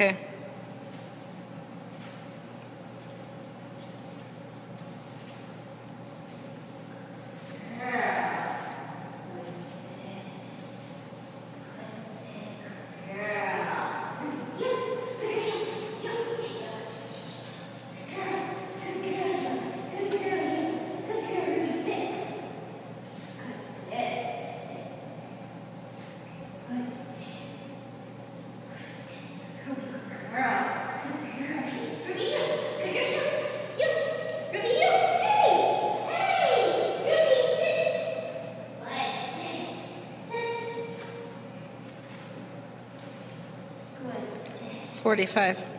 Okay. Forty-five.